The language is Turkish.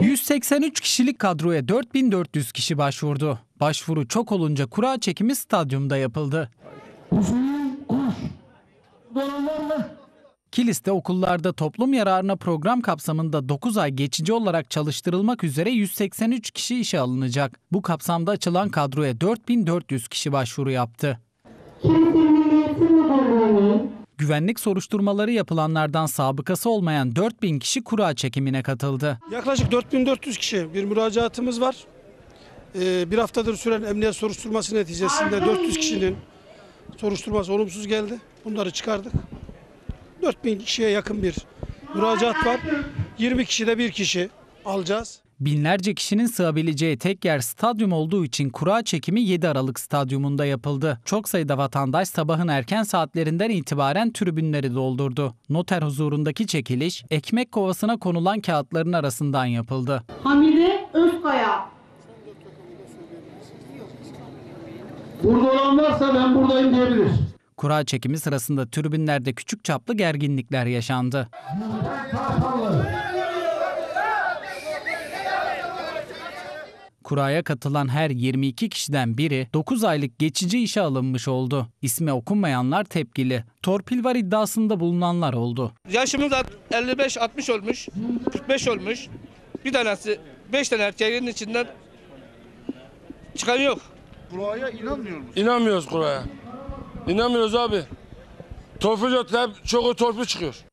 183 kişilik kadroya 4400 kişi başvurdu. Başvuru çok olunca kura çekimi stadyumda yapıldı. Kilis'te okullarda toplum yararına program kapsamında 9 ay geçici olarak çalıştırılmak üzere 183 kişi işe alınacak. Bu kapsamda açılan kadroya 4400 kişi başvuru yaptı. Güvenlik soruşturmaları yapılanlardan sabıkası olmayan 4000 kişi kura çekimine katıldı. Yaklaşık 4400 kişi bir müracaatımız var. Ee, bir haftadır süren emniyet soruşturması neticesinde 400 kişinin soruşturması olumsuz geldi. Bunları çıkardık. 4000 kişiye yakın bir müracaat var. 20 kişide bir kişi alacağız. Binlerce kişinin sığabileceği tek yer stadyum olduğu için kura çekimi 7 Aralık stadyumunda yapıldı. Çok sayıda vatandaş sabahın erken saatlerinden itibaren tribünleri doldurdu. Noter huzurundaki çekiliş ekmek kovasına konulan kağıtların arasından yapıldı. Hamide Özkaya. Burada olan varsa ben buradayım diyebilir. Kura çekimi sırasında tribünlerde küçük çaplı gerginlikler yaşandı. Kuraya katılan her 22 kişiden biri 9 aylık geçici işe alınmış oldu. İsmi okunmayanlar tepkili. Torpil var iddiasında bulunanlar oldu. Yaşımız 55-60 olmuş, 45 olmuş. Bir tanesi 5 tane erkeğin içinden çıkan yok. Kuraya inanmıyor musun? İnanmıyoruz kuraya. İnanmıyoruz abi. Torpil yok. Hep çok torpil çıkıyor.